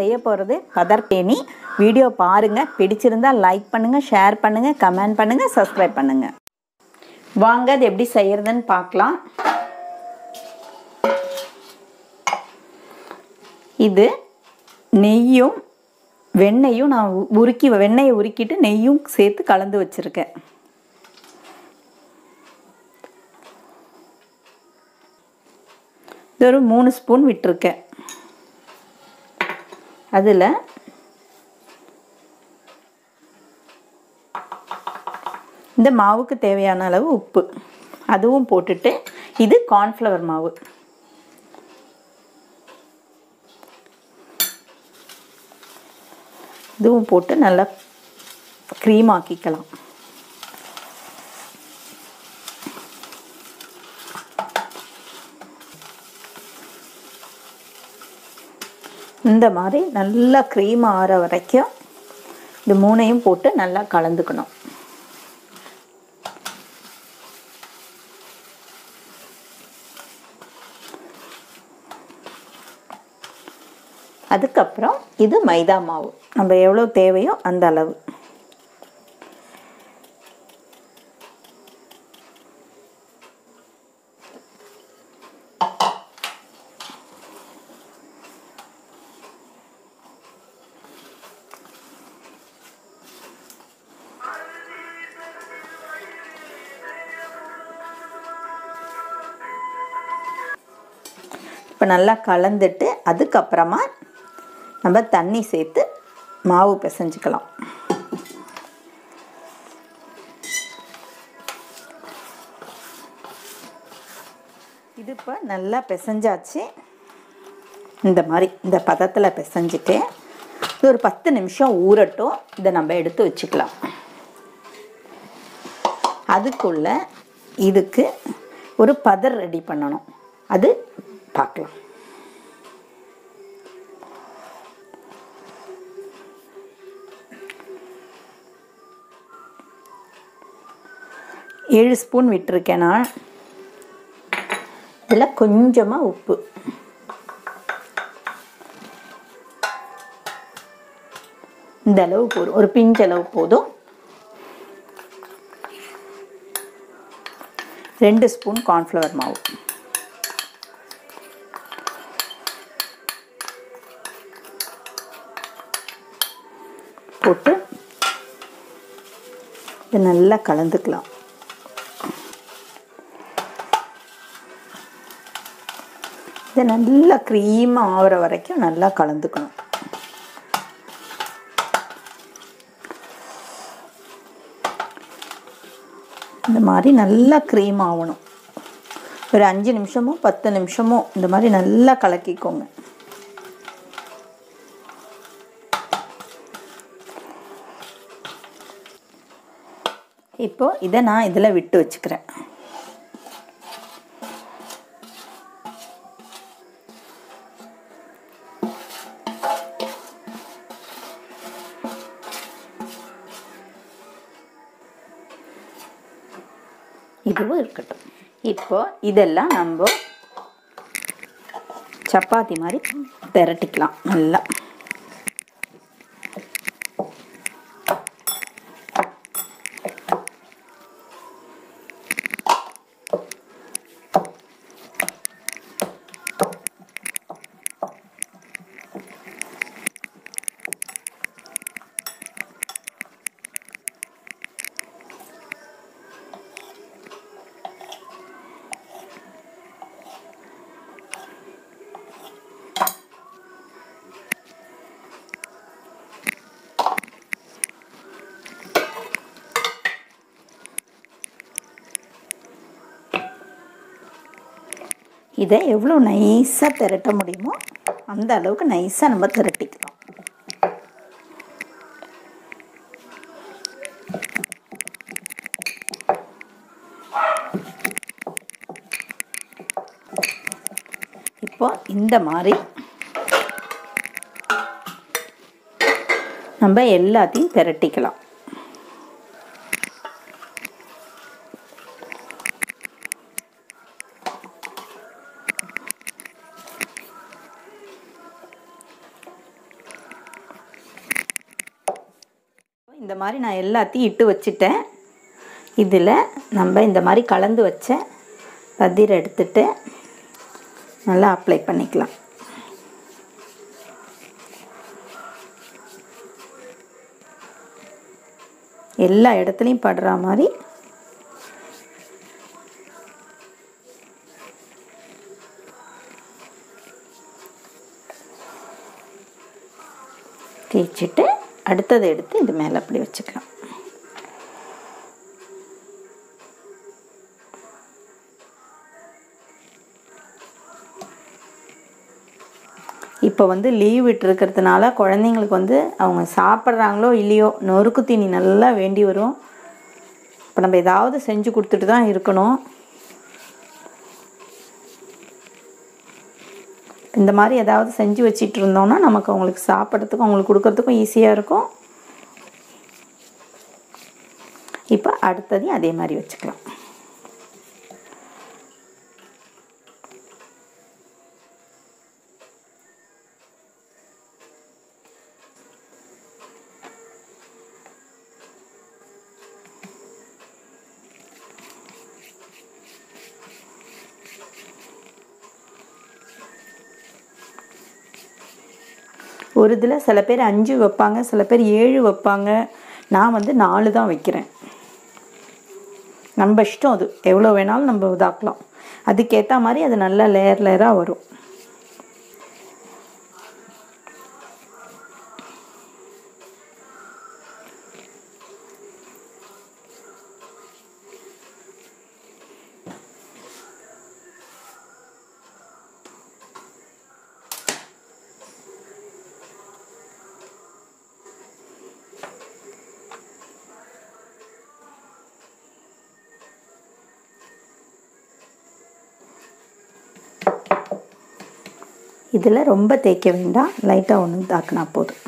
செய்ய போகிறது பதர்பேணி வீடியோ பாருங்கள் பிடிச்சிருந்தால் லைக் பண்ணுங்கள் ஷேர் பண்ணுங்கள் கமெண்ட் பண்ணுங்கள் சப்ஸ்கிரைப் பண்ணுங்கள் வாங்க அது எப்படி செய்கிறதுன்னு பார்க்கலாம். இது நெய்யும் வெண்ணெயும் நான் உ- உருக்கி வெண்ணெயை உருக்கிட்டு நெய்யும் சேர்த்து கலந்து வச்சுருக்கேன். இது ஒரு மூணு ஸ்பூன் விட்டிருக்கேன். அதில் இந்த மாவுக்கு தேவையான அளவு உப்பு. அதுவும் போட்டுட்டு இது கார்ன்ஃப்ளவர் மாவு. இதுவும் போட்டு நல்லா க்ரீம் ஆக்கிக்கலாம். இந்த மாதிரி நல்லா க்ரீம் ஆற வரைக்கும் இது மூணையும் போட்டு நல்லா கலந்துக்கணும். அதுக்கப்புறம் இது மைதா மாவு. நம்ம எவ்வளோ தேவையோ அந்த அளவு. இப்போ நல்லா கலந்துட்டு அதுக்கப்புறமா நம்ம தண்ணி சேர்த்து மாவு பிசைஞ்சிக்கலாம். இது இப்போ நல்லா பிசைஞ்சாச்சு. இந்த மாதிரி இந்த பதத்தில் பிசைஞ்சிட்டு இது ஒரு பத்து நிமிஷம் ஊறட்டும். இதை நம்ம எடுத்து வச்சுக்கலாம். அதுக்குள்ள இதுக்கு ஒரு பதர் ரெடி பண்ணணும். அது பார்க்கலாம். ஏழு ஸ்பூன் விட்டுருக்கேன் நான். இதில் கொஞ்சமாக உப்பு. இந்த அளவு போதும். ஒரு பிஞ்ச் அளவு போதும். ரெண்டு ஸ்பூன் கார்ன்ஃப்ளவர் மாவு. போட்டு இது நல்லா கலந்துக்கலாம். இது நல்லா க்ரீமாக ஆகிற வரைக்கும் நல்லா கலந்துக்கணும். இந்த மாதிரி நல்லா க்ரீம் ஆகணும். ஒரு அஞ்சு நிமிஷமோ பத்து நிமிஷமோ இந்த மாதிரி நல்லா கலக்கிக்கோங்க. இப்போ இதை நான் இதில் விட்டு வச்சுக்கிறேன். இதுவும் இருக்கட்டும். இப்போ இதெல்லாம் நம்ம சப்பாத்தி மாதிரி திரட்டிக்கலாம் நல்லா. இதை எவ்வளோ நைஸாக திரட்ட முடியுமோ அந்த அளவுக்கு நைஸாக நம்ம திரட்டிக்கலாம். இப்போ இந்த மாதிரி நம்ம எல்லாத்தையும் திரட்டிக்கலாம். இந்த மாதிரி நான் எல்லாத்தையும் இட்டு வச்சுட்டேன். இதில் நம்ம இந்த மாதிரி கலந்து வச்ச பதிர் எடுத்துட்டு நல்லா அப்ளை பண்ணிக்கலாம். எல்லா இடத்துலையும் படுற மாதிரி தேய்ச்சிட்டு அடுத்ததை எடுத்து இது மேலே அப்படி வச்சுக்கலாம். இப்போ வந்து லீவ் விட்டுருக்கிறதுனால குழந்தைங்களுக்கு வந்து அவங்க சாப்பிட்றாங்களோ இல்லையோ நொறுக்கு தீனி நல்லா வேண்டி வரும். இப்போ நம்ம ஏதாவது செஞ்சு கொடுத்துட்டு தான் இருக்கணும். இந்த மாதிரி ஏதாவது செஞ்சு வச்சிட்டு இருந்தோம்னா நமக்கு அவங்களுக்கு சாப்பிட்றதுக்கும் அவங்களுக்கு கொடுக்கறதுக்கும் ஈஸியாக இருக்கும். இப்போ அடுத்ததையும் அதே மாதிரி வச்சுக்கலாம். ஒரு இதில் சில பேர் அஞ்சு வைப்பாங்க சில பேர் ஏழு வைப்பாங்க. நான் வந்து நாலு தான் வைக்கிறேன். நம்ம இஷ்டம் அது. எவ்வளோ வேணாலும் நம்ம இதாக்கலாம். அதுக்கேற்ற மாதிரி அது நல்லா லேயர் லேயராக வரும். இதில் ரொம்ப தேய்க்க வேண்டாம். லைட்டாக ஒன்று தாக்குனா போதும்.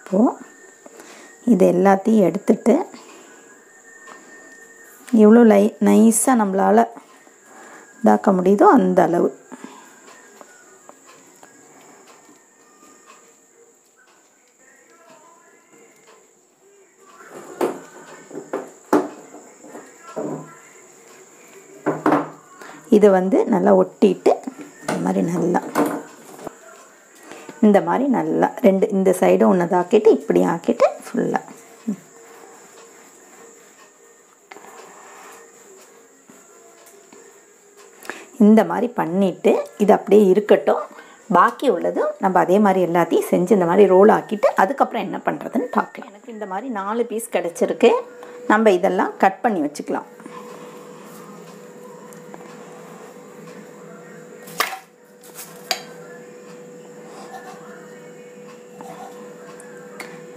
இப்போது இது எல்லாத்தையும் எடுத்துட்டு எவ்வளோ லை நைஸாக நம்மளால் இதாக்க முடியுதோ அந்த அளவு. இதை வந்து நல்லா ஒட்டிட்டு இந்த மாதிரி நல்லா. இந்த மாதிரி நல்லா. ரெண்டு இந்த சைடும் ஒன்று ஆக்கிட்டு இப்படி ஆக்கிட்டு ஃபுல்லாக இந்த மாதிரி பண்ணிவிட்டு இது அப்படியே இருக்கட்டும். பாக்கி உள்ளதும் நம்ம அதே மாதிரி எல்லாத்தையும் செஞ்சு இந்த மாதிரி ரோல் ஆக்கிட்டு அதுக்கப்புறம் என்ன பண்ணுறதுன்னு பார்க்கலாம். எனக்கு இந்த மாதிரி நாலு பீஸ் கிடச்சிருக்கு. நம்ம இதெல்லாம் கட் பண்ணி வச்சுக்கலாம்.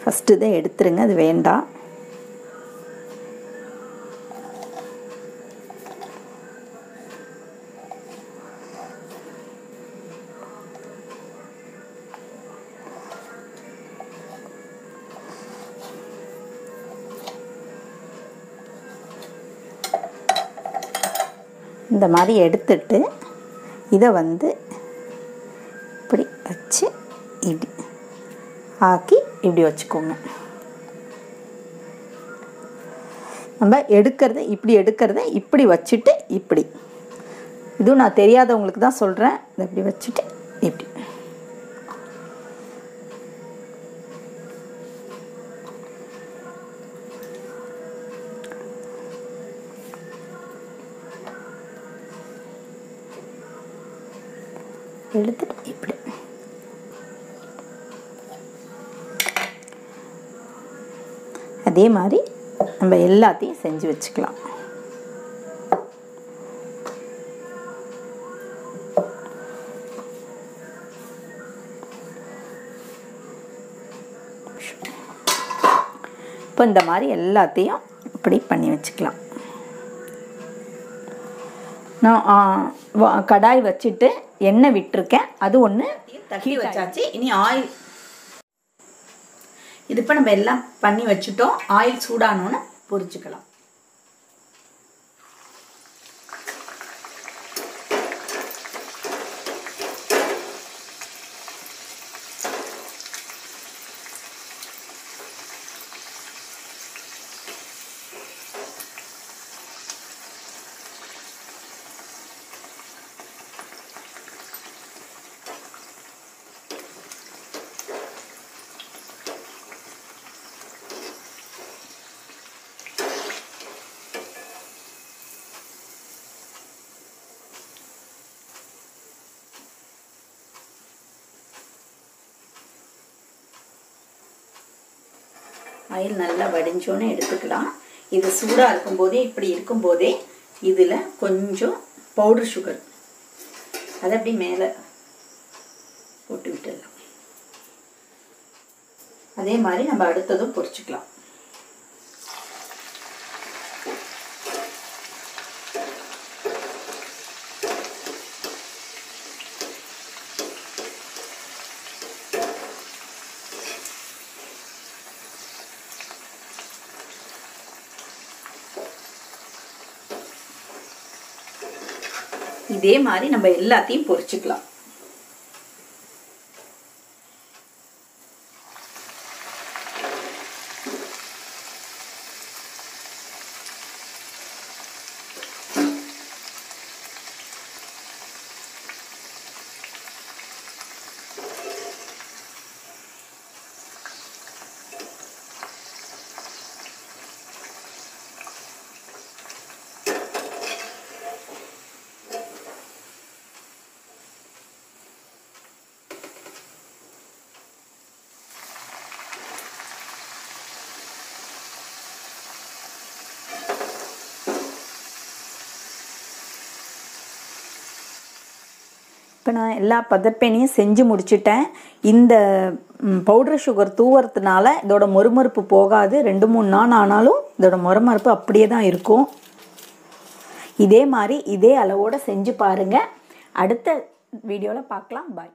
ஃபஸ்ட்டு இதை எடுத்துருங்க அது வேண்டாம் இந்த மாதிரி எடுத்துட்டு இதை வந்து இப்படி வச்சு இடி ஆக்கி இப்படி வச்சுக்கோங்க. நம்ம எடுக்கிறத இப்படி எடுக்கிறத இப்படி வச்சுட்டு இப்படி. இதுவும் நான் தெரியாதவங்களுக்கு தான் சொல்கிறேன் இதை இப்படி வச்சுட்டு இப்படி. எடுத்துட்டு இப்படி. அதே மாதிரி நம்ம எல்லாத்தையும் செஞ்சு வச்சுக்கலாம். இப்போ இந்த மாதிரி எல்லாத்தையும் இப்படி பண்ணி வச்சுக்கலாம். நான் கடாய் வச்சுட்டு எண்ணெய் விட்டுருக்கேன். அது ஒன்று தட்டி வச்சாச்சு. இனி ஆயில் இது இப்போ நம்ம எல்லாம் பண்ணி வச்சுட்டோம். ஆயில் சூடானோன்னு பொரிச்சுக்கலாம். ஆயில் நல்லா வடிஞ்சோன்னு எடுத்துக்கலாம். இது சூடாக இருக்கும்போதே இப்படி இருக்கும்போதே இதில் கொஞ்சம் பவுடர் சுகர் அதை அப்படி மேலே போட்டு விட்டுடலாம். அதே மாதிரி நம்ம அடுத்ததும் பொரிச்சுக்கலாம். இதே மாதிரி நம்ம எல்லாத்தையும் பொறிச்சுக்கலாம். இப்போ நான் எல்லா பதப்பேனையும் செஞ்சு முடிச்சுட்டேன். இந்த பவுடர் சுகர் தூவுறதுனால இதோட மொறுமறுப்பு போகாது. ரெண்டு மூணு நாள் ஆனாலும் இதோட மொறுமறுப்பு அப்படியே தான் இருக்கும். இதே மாதிரி இதே அளவோடு செஞ்சு பாருங்கள் அடுத்த வீடியோவில் பார்க்கலாம். பாய்